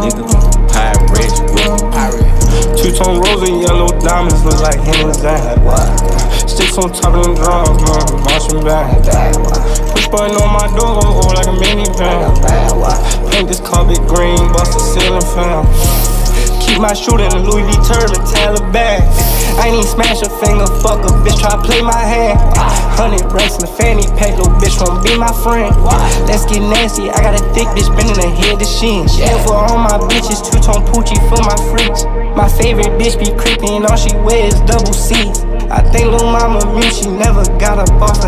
nigga. Pirates with pirate. Two tone rose and yellow diamonds look like Henry Zan. Sticks on top of them drums, man, marching back. Push button on my door, or like a minivan. Paint this carpet green, bust the ceiling fan. Keep my shooter in the Louis V. Turban, Taliban. I ain't even smash a finger, fuck a bitch, try to play my hand. Hundred racks in the pack, little bitch won't be my friend. Let's get nasty, I got a thick bitch bending her head to shin. Yeah, for all my bitches, two tone Poochie for my freaks. My favorite bitch be creeping, all she wears double C's. I think Lil Mama mute, she never got her knees.